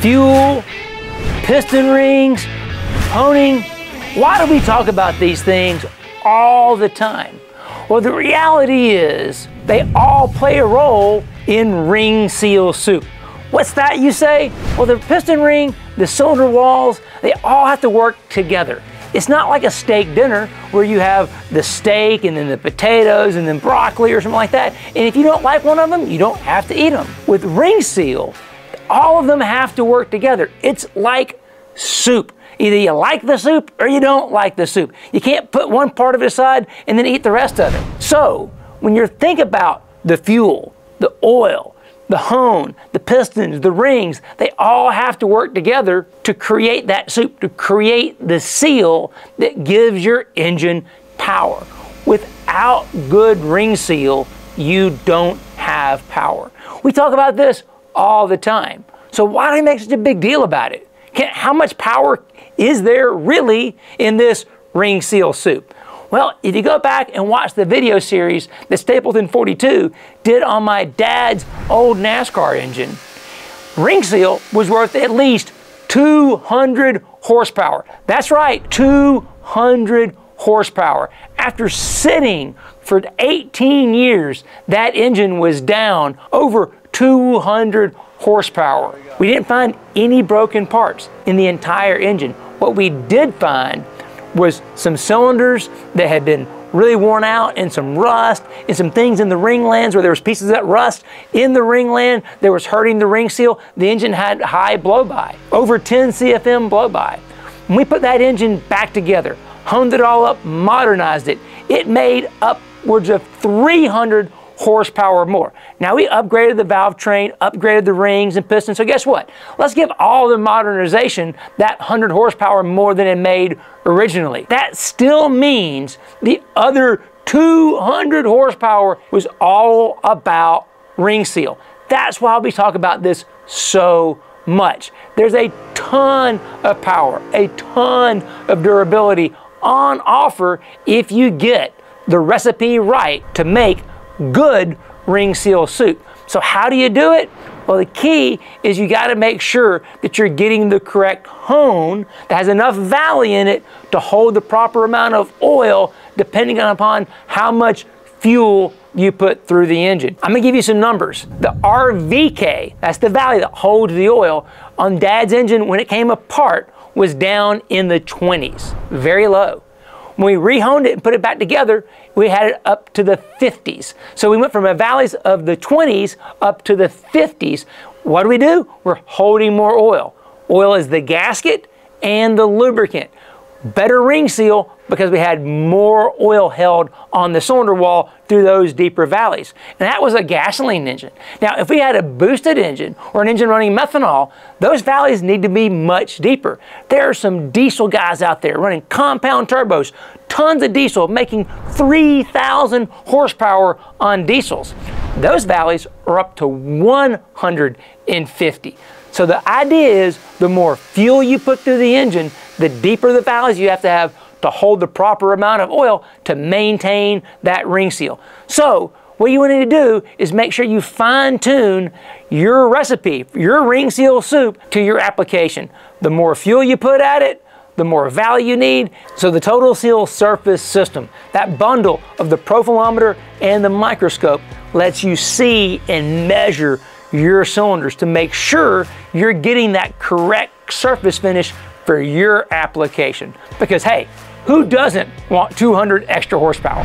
fuel, piston rings, honing. Why do we talk about these things all the time? Well, the reality is they all play a role in ring seal soup. What's that, you say? Well, the piston ring, the cylinder walls, they all have to work together. It's not like a steak dinner where you have the steak and then the potatoes and then broccoli or something like that. And if you don't like one of them, you don't have to eat them. With ring seal, all of them have to work together. It's like soup. Either you like the soup or you don't like the soup. You can't put one part of it aside and then eat the rest of it. So, when you think about the fuel, the oil, the hone, the pistons, the rings, they all have to work together to create that soup, to create the seal that gives your engine power. Without good ring seal, you don't have power. We talk about this all the time. So why do we make such a big deal about it? Can, how much power is there really in this ring seal soup? Well, if you go back and watch the video series that Stapleton 42 did on my dad's old NASCAR engine, ring seal was worth at least 200 horsepower. That's right, 200 horsepower. After sitting for 18 years, that engine was down over 200 horsepower. We didn't find any broken parts in the entire engine. What we did find was some cylinders that had been really worn out and some rust and some things in the ring lands where there was pieces of that rust in the ring land that was hurting the ring seal. The engine had high blow by, over 10 CFM blow by. When we put that engine back together, honed it all up, modernized it, it made upwards of 300 horsepower more. Now we upgraded the valve train, upgraded the rings and pistons. So guess what? Let's give all the modernization that 100 horsepower more than it made originally. That still means the other 200 horsepower was all about ring seal. That's why we talk about this so much. There's a ton of power, a ton of durability on offer if you get the recipe right to make good ring seal soup. So how do you do it? Well, the key is you got to make sure that you're getting the correct hone that has enough valley in it to hold the proper amount of oil depending upon how much fuel you put through the engine. I'm gonna give you some numbers. The RVK, that's the valley that holds the oil, on Dad's engine when it came apart was down in the 20s, very low. When we rehoned it and put it back together, we had it up to the 50s. So we went from a valleys of the 20s up to the 50s. What do we do? We're holding more oil. Oil is the gasket and the lubricant. Better ring seal because we had more oil held on the cylinder wall through those deeper valleys. And that was a gasoline engine. Now, if we had a boosted engine or an engine running methanol, those valleys need to be much deeper. There are some diesel guys out there running compound turbos, tons of diesel, making 3,000 horsepower on diesels. Those valleys are up to 150. So the idea is the more fuel you put through the engine, the deeper the valleys you have to have to hold the proper amount of oil to maintain that ring seal. So what you want to do is make sure you fine tune your recipe, your ring seal soup to your application. The more fuel you put at it, the more value you need. So the Total Seal Surface System, that bundle of the profilometer and the microscope lets you see and measure your cylinders to make sure you're getting that correct surface finish for your application. Because hey, who doesn't want 200 extra horsepower?